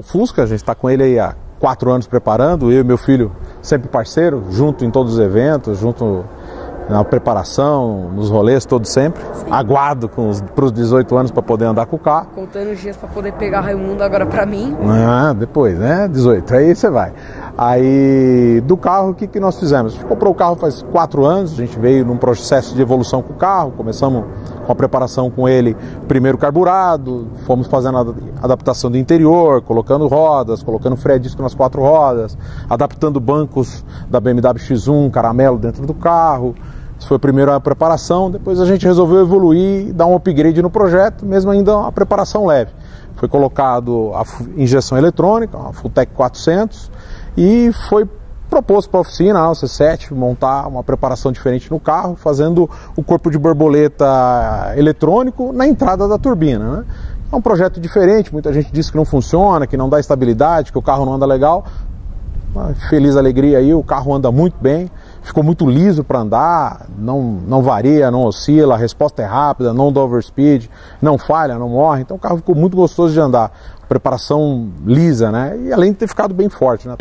o Fusca, a gente está com ele aí há quatro anos preparando, eu e meu filho sempre parceiro, junto em todos os eventos, junto na preparação, nos rolês, todos sempre. Sim. Aguardo para os 18 anos para poder andar com o carro. Contando os dias para poder pegar Raimundo agora para mim. Ah, depois, né? 18, aí você vai. Aí, do carro, o que, que nós fizemos? A gente comprou o carro faz quatro anos, a gente veio num processo de evolução com o carro, começamos com a preparação com ele, primeiro carburado, fomos fazendo a adaptação do interior, colocando rodas, colocando freio disco nas quatro rodas, adaptando bancos da BMW X1 caramelo dentro do carro. Isso foi primeiro a preparação, depois a gente resolveu evoluir dar um upgrade no projeto, mesmo ainda a preparação leve. Foi colocado a injeção eletrônica, a Fulltech 400, e foi proposto para a oficina, a C7, montar uma preparação diferente no carro, fazendo o corpo de borboleta eletrônico na entrada da turbina. Né? É um projeto diferente, muita gente diz que não funciona, que não dá estabilidade, que o carro não anda legal. Feliz alegria aí, o carro anda muito bem, ficou muito liso para andar, não, não varia, não oscila, a resposta é rápida, não dá overspeed, não falha, não morre, então o carro ficou muito gostoso de andar preparação lisa, né? E além de ter ficado bem forte, né?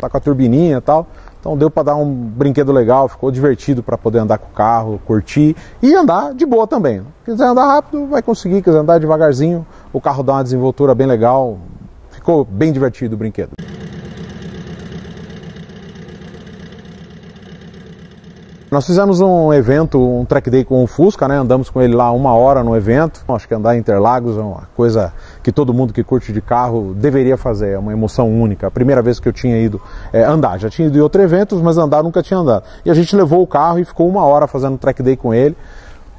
Tá com a turbininha e tal. Então deu para dar um brinquedo legal, ficou divertido para poder andar com o carro, curtir e andar de boa também. Quiser andar rápido, vai conseguir, quiser andar devagarzinho, o carro dá uma desenvoltura bem legal. Ficou bem divertido o brinquedo. Nós fizemos um evento, um track day com o Fusca, né? Andamos com ele lá uma hora no evento. Acho que andar em Interlagos é uma coisa que todo mundo que curte de carro deveria fazer, é uma emoção única. A primeira vez que eu tinha ido é, andar, já tinha ido em outros eventos, mas andar nunca tinha andado. E a gente levou o carro e ficou uma hora fazendo track day com ele.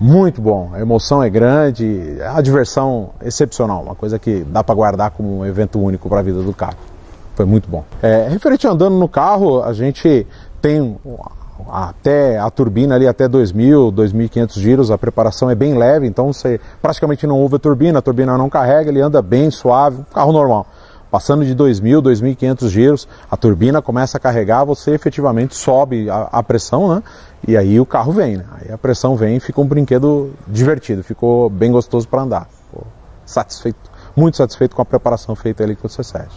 Muito bom, a emoção é grande, uma diversão excepcional, uma coisa que dá para guardar como um evento único para a vida do carro. Foi muito bom. É, referente andando no carro, a gente tem até a turbina ali até 2.000, 2.500 giros, a preparação é bem leve, então você praticamente não ouve a turbina, a turbina não carrega, ele anda bem suave, carro normal. Passando de 2.000, 2.500 giros, a turbina começa a carregar, você efetivamente sobe a, a pressão, né? E aí o carro vem, né? Aí a pressão vem e fica um brinquedo divertido, ficou bem gostoso para andar. Ficou satisfeito, muito satisfeito com a preparação feita ali com o C7.